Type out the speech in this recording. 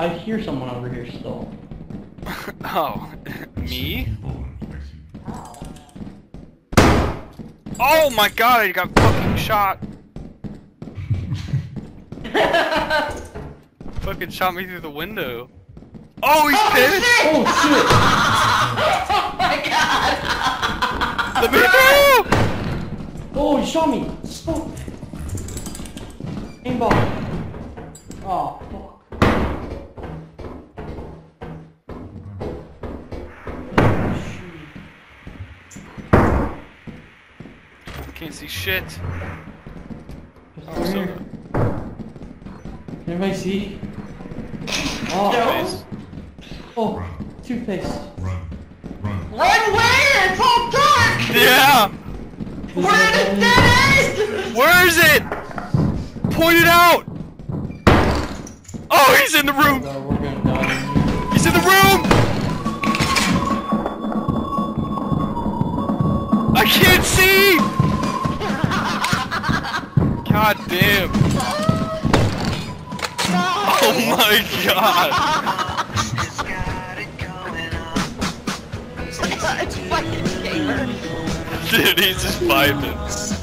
I hear someone over here still. Oh, me? Oh my god, I got fucking shot. fucking shot me through the window. Oh, he's pissed! Oh, oh shit! Oh my god! Let me through! Oh, he shot me! Oh. Aimball! Can't see shit. Oh, Over so here. Can everybody see? Oh, face. oh, two face. Run. Run. Run where? It's all dark! Yeah! We're in dead end! Where is it? Point it out! Oh, he's in the room! Oh, we're gonna die. He's in the room! I can't see! God damn. Oh my god. it's fucking gamer. Dude, he's just vibing.